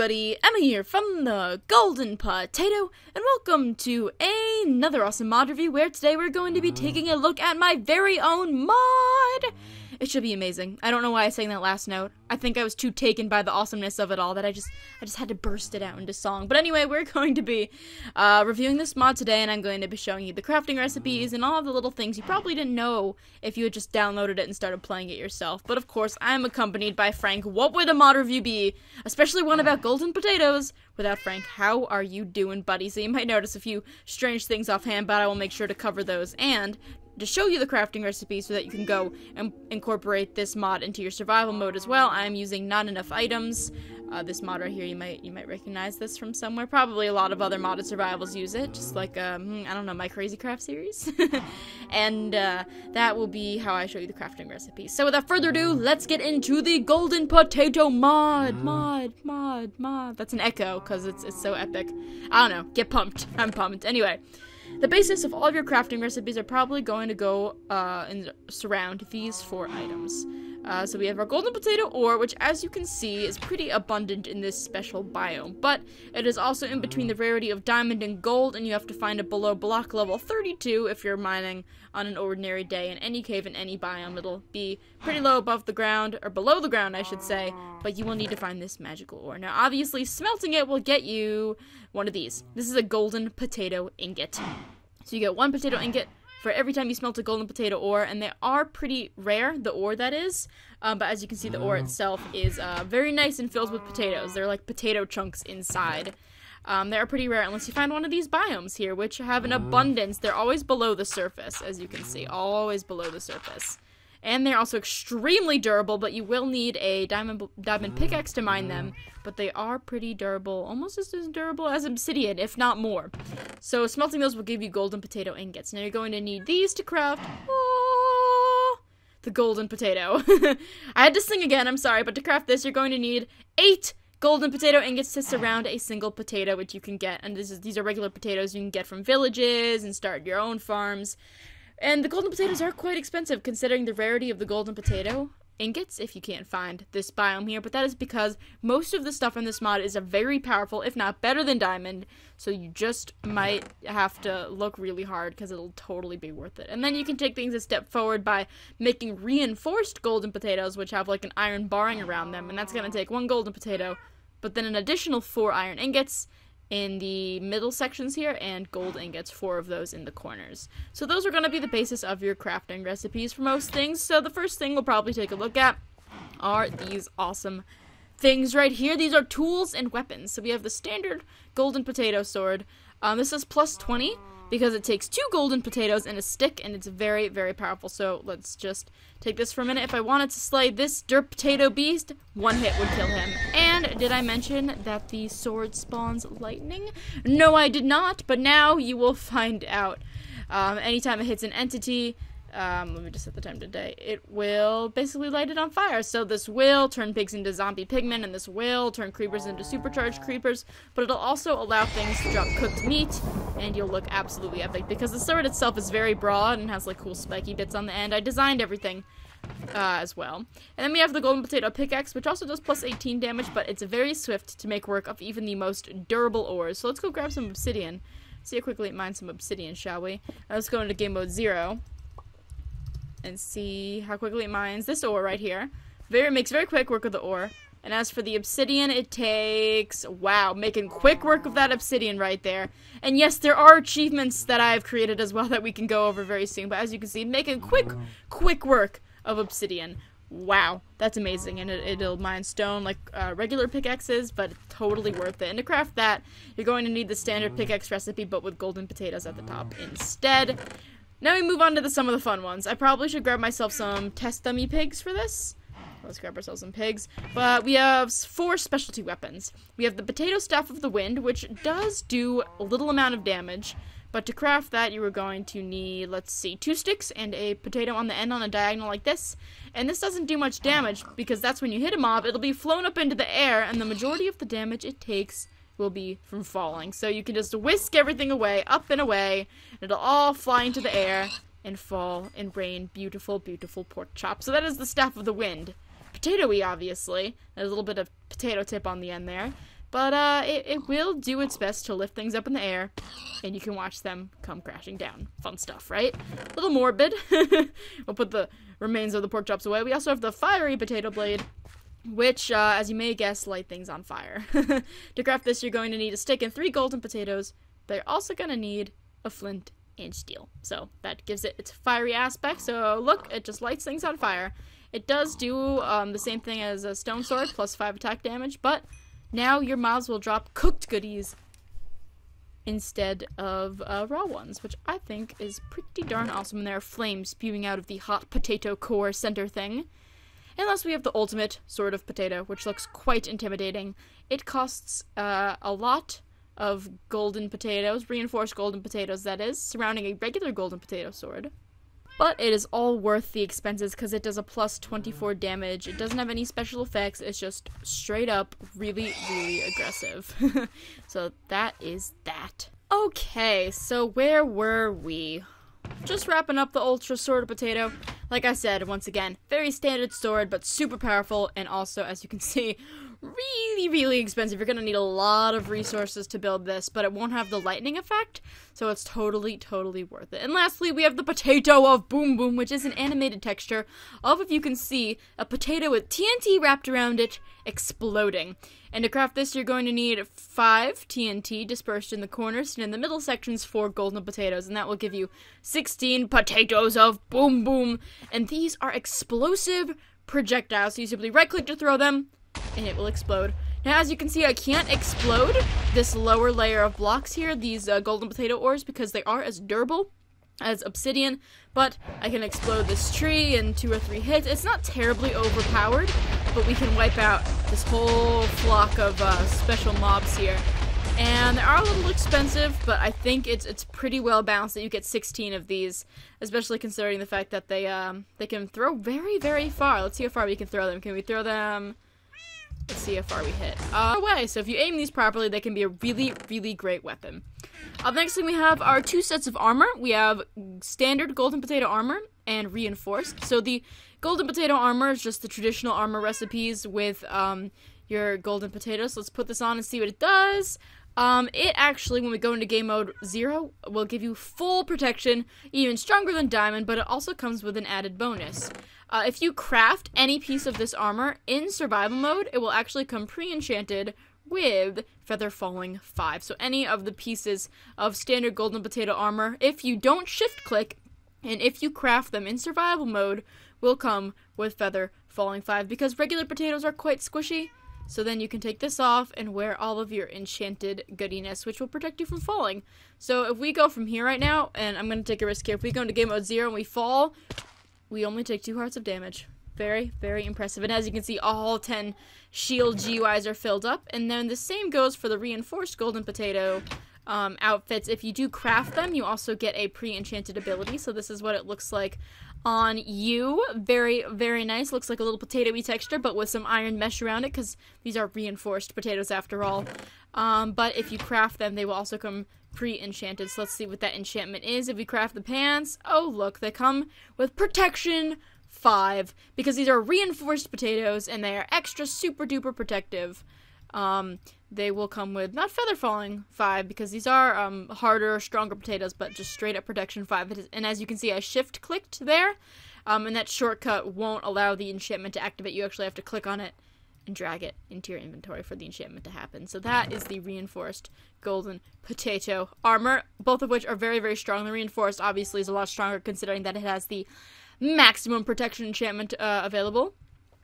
everybody, Emma here from the Golden Potato, and welcome to another awesome mod review where today we're going to be ah. taking a look at my very own mod! It should be amazing. I don't know why I sang that last note. I think I was too taken by the awesomeness of it all that I just I just had to burst it out into song. But anyway, we're going to be uh, reviewing this mod today, and I'm going to be showing you the crafting recipes and all the little things you probably didn't know if you had just downloaded it and started playing it yourself. But of course, I'm accompanied by Frank. What would a mod review be, especially one about golden potatoes, without Frank? How are you doing, buddy? So you might notice a few strange things offhand, but I will make sure to cover those. And to show you the crafting recipe so that you can go and incorporate this mod into your survival mode as well. I'm using not enough items. Uh, this mod right here, you might you might recognize this from somewhere. Probably a lot of other modded survivals use it, just like um, I don't know my Crazy Craft series. and uh, that will be how I show you the crafting recipe. So without further ado, let's get into the Golden Potato mod, mod, mod, mod. That's an echo because it's it's so epic. I don't know. Get pumped. I'm pumped. Anyway. The basis of all of your crafting recipes are probably going to go uh, and surround these four items. Uh, so we have our golden potato ore, which as you can see is pretty abundant in this special biome, but it is also in between the rarity of diamond and gold, and you have to find it below block level 32 if you're mining on an ordinary day in any cave in any biome. It'll be pretty low above the ground, or below the ground I should say, but you will need to find this magical ore. Now obviously smelting it will get you one of these. This is a golden potato ingot. So you get one potato ingot for every time you smelt a golden potato ore, and they are pretty rare, the ore that is. Um, but as you can see, the ore itself is uh, very nice and filled with potatoes. They're like potato chunks inside. Um, they are pretty rare unless you find one of these biomes here, which have an abundance. They're always below the surface, as you can see, always below the surface and they're also extremely durable, but you will need a diamond diamond pickaxe to mine them. Mm. But they are pretty durable, almost as durable as obsidian, if not more. So smelting those will give you golden potato ingots. Now you're going to need these to craft. Oh, the golden potato. I had to sing again, I'm sorry, but to craft this, you're going to need eight golden potato ingots to surround a single potato, which you can get. And this is these are regular potatoes you can get from villages and start your own farms. And the golden potatoes are quite expensive considering the rarity of the golden potato ingots if you can't find this biome here, but that is because most of the stuff in this mod is a very powerful, if not better than diamond, so you just might have to look really hard because it'll totally be worth it. And then you can take things a step forward by making reinforced golden potatoes, which have like an iron barring around them, and that's going to take one golden potato, but then an additional four iron ingots, in the middle sections here and gold ingots, four of those in the corners. So those are going to be the basis of your crafting recipes for most things. So the first thing we'll probably take a look at are these awesome things right here. These are tools and weapons. So we have the standard golden potato sword. Um, this is plus 20 because it takes two golden potatoes and a stick, and it's very, very powerful. So let's just take this for a minute. If I wanted to slay this dirt potato beast, one hit would kill him. And did I mention that the sword spawns lightning? No, I did not, but now you will find out. Um, anytime it hits an entity, um, let me just set the time today. It will basically light it on fire. So this will turn pigs into zombie pigmen, and this will turn creepers into supercharged creepers. But it'll also allow things to drop cooked meat, and you'll look absolutely epic because the sword itself is very broad and has like cool spiky bits on the end. I designed everything uh, as well. And then we have the golden potato pickaxe, which also does plus 18 damage, but it's very swift to make work of even the most durable ores. So let's go grab some obsidian. See how quickly it mines some obsidian, shall we? Let's go into game mode zero and see how quickly it mines this ore right here. Very makes very quick work of the ore. And as for the obsidian, it takes wow, making quick work of that obsidian right there. And yes, there are achievements that I've created as well that we can go over very soon. But as you can see, making quick, quick work of obsidian. Wow, that's amazing. And it, will mine stone like uh, regular pickaxes, but totally worth it. And to craft that, you're going to need the standard pickaxe recipe, but with golden potatoes at the top instead. Now we move on to the, some of the fun ones. I probably should grab myself some test dummy pigs for this. Let's grab ourselves some pigs. But we have four specialty weapons. We have the Potato Staff of the Wind, which does do a little amount of damage. But to craft that, you are going to need, let's see, two sticks and a potato on the end on a diagonal like this. And this doesn't do much damage, because that's when you hit a mob, it'll be flown up into the air, and the majority of the damage it takes will be from falling. So you can just whisk everything away, up and away, and it'll all fly into the air and fall and rain beautiful, beautiful pork chop. So that is the Staff of the Wind. Potatoey, obviously. There's a little bit of potato tip on the end there. But uh, it, it will do its best to lift things up in the air, and you can watch them come crashing down. Fun stuff, right? A little morbid. we'll put the remains of the pork chops away. We also have the fiery potato blade, which, uh, as you may guess, light things on fire. to craft this, you're going to need a stick and three golden potatoes, but you're also going to need a flint and steel. So that gives it its fiery aspect. So look, it just lights things on fire. It does do um, the same thing as a stone sword, plus 5 attack damage, but now your mobs will drop cooked goodies instead of uh, raw ones, which I think is pretty darn awesome. And there are flames spewing out of the hot potato core center thing. Unless we have the ultimate Sword of potato, which looks quite intimidating. It costs uh, a lot of golden potatoes, reinforced golden potatoes, that is, surrounding a regular golden potato sword. But it is all worth the expenses because it does a plus 24 damage. It doesn't have any special effects. It's just straight up really, really aggressive. so that is that. Okay, so where were we? Just wrapping up the Ultra Sword of Potato. Like I said, once again, very standard sword, but super powerful, and also, as you can see, really, really expensive. You're gonna need a lot of resources to build this, but it won't have the lightning effect, so it's totally, totally worth it. And lastly, we have the potato of Boom Boom, which is an animated texture of, if you can see, a potato with TNT wrapped around it, exploding. And to craft this, you're going to need 5 TNT dispersed in the corners, and in the middle sections, 4 golden potatoes, and that will give you 16 potatoes of Boom Boom. And these are explosive projectiles, so you simply right click to throw them, and it will explode. Now, as you can see, I can't explode this lower layer of blocks here, these uh, golden potato ores, because they are as durable as obsidian, but I can explode this tree in two or three hits. It's not terribly overpowered, but we can wipe out this whole flock of uh, special mobs here. And they are a little expensive, but I think it's it's pretty well balanced that you get 16 of these, especially considering the fact that they um they can throw very very far. Let's see how far we can throw them. Can we throw them? Let's see how far we hit. Uh. So if you aim these properly, they can be a really, really great weapon. Next thing we have are two sets of armor. We have standard golden potato armor and reinforced. So the golden potato armor is just the traditional armor recipes with um, your golden potatoes. Let's put this on and see what it does. Um, it actually, when we go into game mode zero, will give you full protection, even stronger than diamond, but it also comes with an added bonus. Uh, if you craft any piece of this armor in survival mode, it will actually come pre-enchanted with Feather Falling 5. So any of the pieces of standard golden potato armor, if you don't shift click, and if you craft them in survival mode, will come with Feather Falling 5 because regular potatoes are quite squishy. So then you can take this off and wear all of your enchanted goodiness, which will protect you from falling. So if we go from here right now, and I'm going to take a risk here, if we go into game mode 0 and we fall, we only take two hearts of damage. Very, very impressive. And as you can see, all 10 shield GUIs are filled up. And then the same goes for the reinforced golden potato um, outfits. If you do craft them, you also get a pre-enchanted ability. So this is what it looks like on you. Very, very nice. Looks like a little potatoy texture, but with some iron mesh around it, because these are reinforced potatoes after all. Um, but if you craft them, they will also come pre-enchanted. So let's see what that enchantment is. If we craft the pants, oh look, they come with protection 5 because these are reinforced potatoes and they are extra super duper protective. Um, they will come with not feather falling 5 because these are um, harder, stronger potatoes, but just straight up protection 5. And as you can see, I shift clicked there, um, and that shortcut won't allow the enchantment to activate. You actually have to click on it and drag it into your inventory for the enchantment to happen. So that is the reinforced golden potato armor, both of which are very, very strong. The reinforced obviously is a lot stronger considering that it has the maximum protection enchantment uh, available.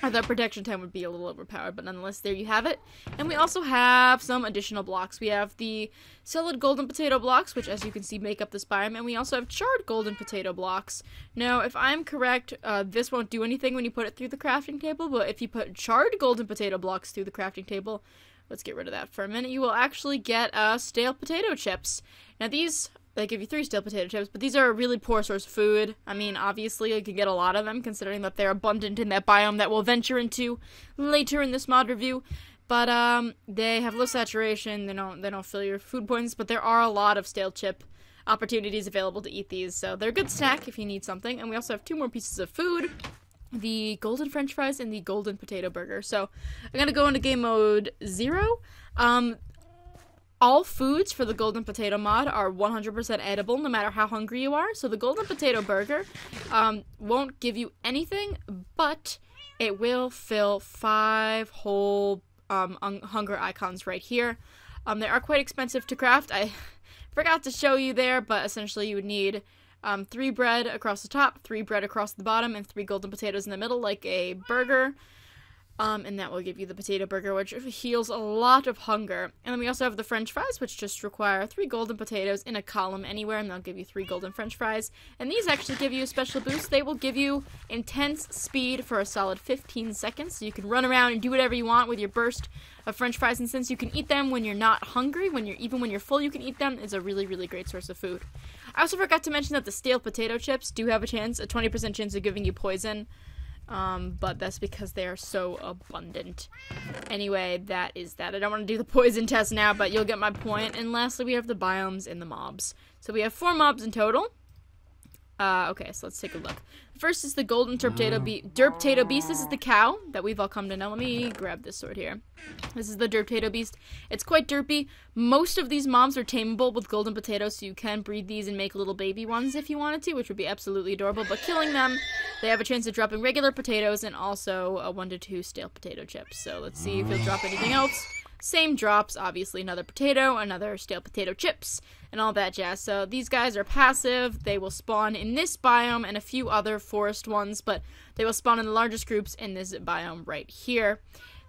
I thought protection 10 would be a little overpowered, but nonetheless, there you have it. And we also have some additional blocks. We have the solid golden potato blocks, which, as you can see, make up this biome, and we also have charred golden potato blocks. Now, if I'm correct, uh, this won't do anything when you put it through the crafting table, but if you put charred golden potato blocks through the crafting table, let's get rid of that for a minute, you will actually get uh, stale potato chips. Now, these they give you three stale potato chips, but these are a really poor source of food. I mean, obviously, you can get a lot of them, considering that they're abundant in that biome that we'll venture into later in this mod review. But um, they have low saturation. They don't they don't fill your food points, but there are a lot of stale chip opportunities available to eat these, so they're a good snack if you need something. And we also have two more pieces of food. the golden french fries and the golden potato burger. So I'm to go into game mode 0. Um, all foods for the golden potato mod are 100% edible no matter how hungry you are. So the golden potato burger um, won't give you anything, but it will fill five whole um, un- hunger icons right here. Um, they are quite expensive to craft. I forgot to show you there, but essentially you would need um, three bread across the top, three bread across the bottom, and three golden potatoes in the middle, like a burger. Um, and that will give you the potato burger, which heals a lot of hunger. And then we also have the french fries, which just require three golden potatoes in a column anywhere, and they'll give you three golden french fries. And these actually give you a special boost. They will give you intense speed for a solid 15 seconds, so you can run around and do whatever you want with your burst of french fries. And since you can eat them when you're not hungry, when you're even when you're full, you can eat them, is a really, really great source of food. I also forgot to mention that the stale potato chips do have a chance, a 20% chance of giving you poison. Um, but that's because they are so abundant. Anyway, that is that. I don't want to do the poison test now, but you'll get my point. And lastly, we have the biomes and the mobs. So we have four mobs in total. Uh, okay, so let's take a look. First is the golden derptato, be- derptato beast. This is the cow that we've all come to know. Let me grab this sword here. This is the derptato beast. It's quite derpy. Most of these mobs are tameable with golden potatoes, so you can breed these and make little baby ones if you wanted to, which would be absolutely adorable. But killing them, they have a chance of dropping regular potatoes and also a one to two stale potato chips. So let's see if he'll drop anything else. Same drops, obviously another potato, another stale potato chips, and all that jazz. So these guys are passive. They will spawn in this biome and a few other forest ones, but they will spawn in the largest groups in this biome right here.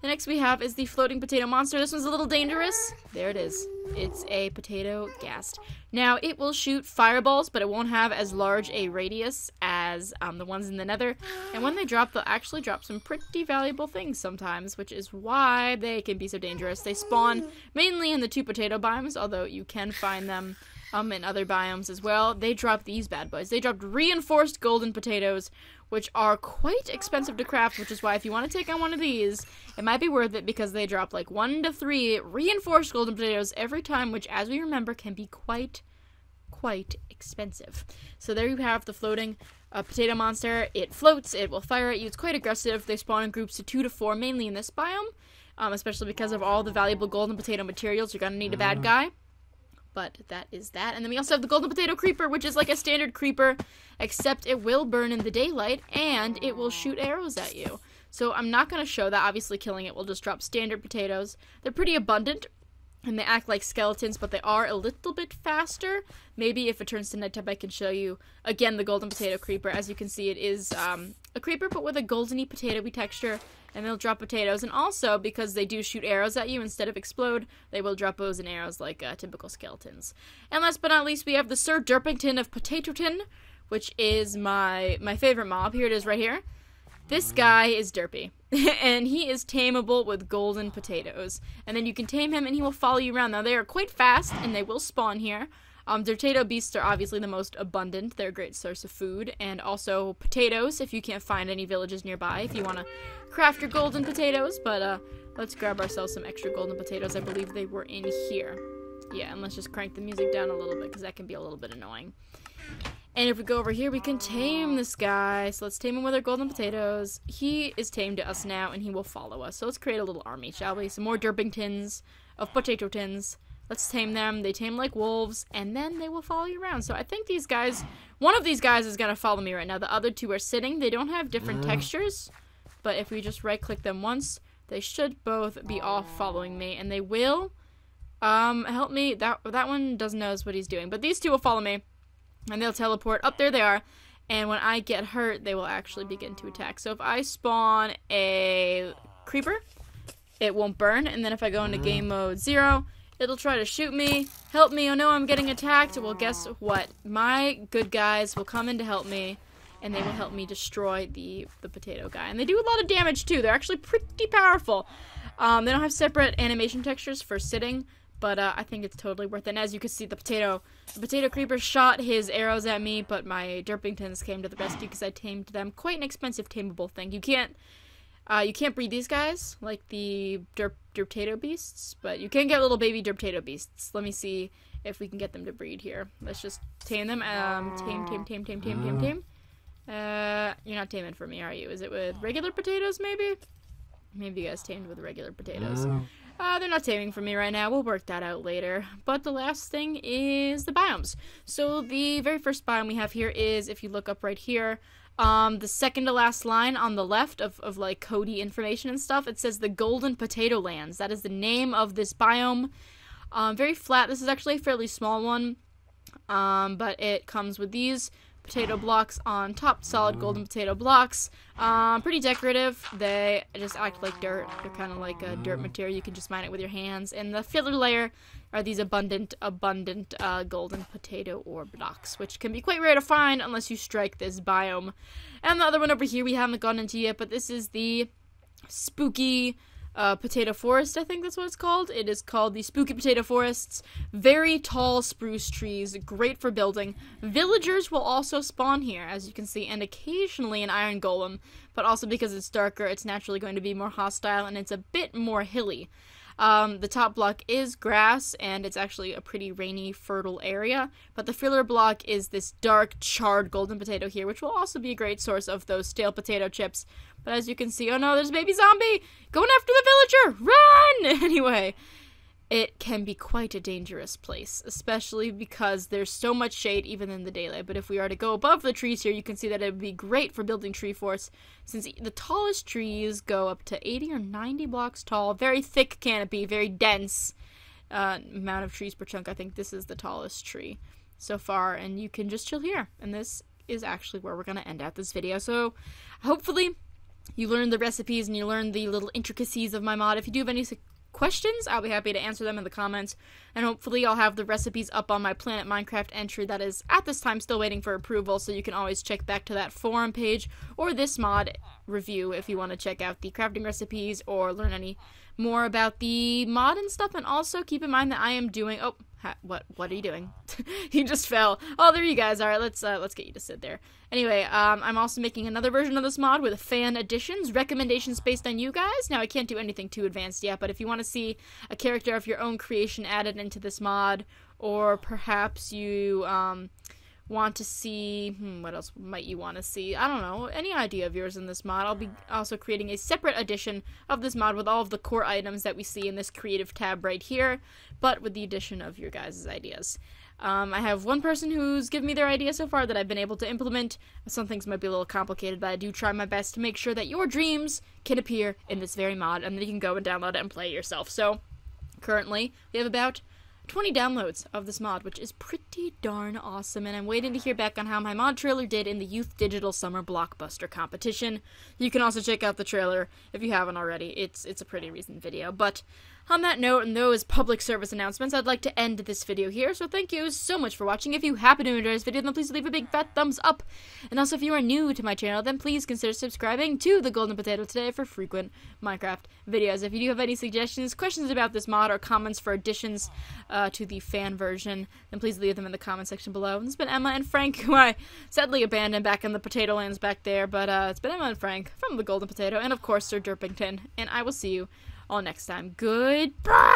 The next we have is the floating potato monster. This one's a little dangerous. There it is. It's a potato ghast. Now, it will shoot fireballs, but it won't have as large a radius as um, the ones in the nether. And when they drop, they'll actually drop some pretty valuable things sometimes, which is why they can be so dangerous. They spawn mainly in the two potato biomes, although you can find them um, in other biomes as well. They dropped these bad boys. They dropped reinforced golden potatoes, which are quite expensive to craft, which is why if you want to take on one of these, it might be worth it because they drop like one to three reinforced golden potatoes every time, which, as we remember, can be quite, quite expensive. So there you have the floating uh, potato monster. It floats, it will fire at you, it's quite aggressive. They spawn in groups of two to four, mainly in this biome, um, especially because of all the valuable golden potato materials. You're gonna need a bad guy but that is that. And then we also have the golden potato creeper, which is like a standard creeper, except it will burn in the daylight and it will shoot arrows at you. So I'm not going to show that. Obviously, killing it will just drop standard potatoes. They're pretty abundant and they act like skeletons, but they are a little bit faster. Maybe if it turns to nighttime, I can show you again the golden potato creeper. As you can see, it is um, a creeper, but with a goldeny potatoy texture, and they'll drop potatoes. And also, because they do shoot arrows at you instead of explode, they will drop bows and arrows like uh, typical skeletons. And last but not least, we have the Sir Derpington of Potatoton, which is my my favorite mob. Here it is, right here. This guy is derpy, and he is tameable with golden potatoes. And then you can tame him, and he will follow you around. Now they are quite fast, and they will spawn here. Um, potato beasts are obviously the most abundant. They're a great source of food, and also potatoes. If you can't find any villages nearby, if you want to craft your golden potatoes. But uh, let's grab ourselves some extra golden potatoes. I believe they were in here. Yeah, and let's just crank the music down a little bit because that can be a little bit annoying. And if we go over here, we can tame this guy. So let's tame him with our golden potatoes. He is tamed to us now, and he will follow us. So let's create a little army, shall we? Some more derpingtons of Potatotons. Let's tame them. They tame like wolves, and then they will follow you around. So I think these guys, one of these guys is going to follow me right now. The other two are sitting. They don't have different textures, but if we just right-click them once, they should both be off following me, and they will um, help me. That, that one doesn't know what he's doing, but these two will follow me and they'll teleport. Up there they are. And when I get hurt, they will actually begin to attack. So if I spawn a creeper, it won't burn. And then if I go into game mode zero, it'll try to shoot me, help me. Oh no, I'm getting attacked. Well, guess what? My good guys will come in to help me, and they will help me destroy the the potato guy. And they do a lot of damage too. They're actually pretty powerful. Um, they don't have separate animation textures for sitting, but uh, I think it's totally worth it. And as you can see, the potato, the potato creeper shot his arrows at me, but my derpingtons came to the rescue because I tamed them. Quite an expensive tameable thing. You can't, uh, you can't breed these guys like the derp derptato beasts, but you can get little baby derptato beasts. Let me see if we can get them to breed here. Let's just tame them. Um, tame, tame, tame, tame, tame, tame, tame. Uh, you're not taming for me, are you? Is it with regular potatoes, maybe? Maybe you guys tamed with regular potatoes. Uh, they're not taming for me right now. We'll work that out later. But the last thing is the biomes. So the very first biome we have here is, if you look up right here, um, the second to last line on the left of, of like Cody information and stuff, it says the Golden Potato Lands. That is the name of this biome. Um, very flat. This is actually a fairly small one. Um, but it comes with these potato blocks on top, solid golden potato blocks. Um, pretty decorative. They just act like dirt. They're kind of like a dirt material. You can just mine it with your hands. And the filler layer are these abundant, abundant uh, golden potato ore blocks, which can be quite rare to find unless you strike this biome. And the other one over here we haven't gone into yet, but this is the spooky uh, potato forest, I think that's what it's called. It is called the Spooky Potato Forests. Very tall spruce trees, great for building. Villagers will also spawn here, as you can see, and occasionally an iron golem, but also because it's darker, it's naturally going to be more hostile and it's a bit more hilly. Um, the top block is grass, and it's actually a pretty rainy, fertile area. But the filler block is this dark, charred golden potato here, which will also be a great source of those stale potato chips. But as you can see, oh no, there's baby zombie going after the villager! Run! Anyway, it can be quite a dangerous place, especially because there's so much shade even in the daylight. But if we are to go above the trees here, you can see that it would be great for building tree forts, since the tallest trees go up to 80 or 90 blocks tall. Very thick canopy, very dense uh, amount of trees per chunk. I think this is the tallest tree so far, and you can just chill here. And this is actually where we're going to end out this video. So hopefully you learned the recipes and you learned the little intricacies of my mod. If you do have any questions, I'll be happy to answer them in the comments. And hopefully, I'll have the recipes up on my Planet Minecraft entry that is at this time still waiting for approval, so you can always check back to that forum page or this mod review if you want to check out the crafting recipes or learn any more about the mod and stuff. And also keep in mind that I am doing. Oh, Ha- what what are you doing? he just fell. Oh, there you guys are. Let's uh, let's get you to sit there. Anyway, um, I'm also making another version of this mod with fan additions, recommendations based on you guys. Now I can't do anything too advanced yet, but if you want to see a character of your own creation added into this mod, or perhaps you um, want to see hmm, what else might you want to see? I don't know any idea of yours in this mod. I'll be also creating a separate edition of this mod with all of the core items that we see in this creative tab right here but with the addition of your guys' ideas. Um, i have one person who's given me their idea so far that i've been able to implement. Some things might be a little complicated but i do try my best to make sure that your dreams can appear in this very mod and then you can go and download it and play it yourself. So currently we have about 20 downloads of this mod, which is pretty darn awesome, and I'm waiting to hear back on how my mod trailer did in the Youth Digital Summer Blockbuster competition. You can also check out the trailer if you haven't already. It's it's a pretty recent video, but on that note and those public service announcements, I'd like to end this video here. So thank you so much for watching. If you happen to enjoy this video, then please leave a big fat thumbs up. And also, if you are new to my channel, then please consider subscribing to The Golden Potato today for frequent Minecraft videos. If you do have any suggestions, questions about this mod, or comments for additions uh, to the fan version, then please leave them in the comment section below. And it's been Emma and Frank, who I sadly abandoned back in the potato lands back there. But uh, it's been Emma and Frank from The Golden Potato, and of course, Sir Derpington. And I will see you all next time. Goodbye.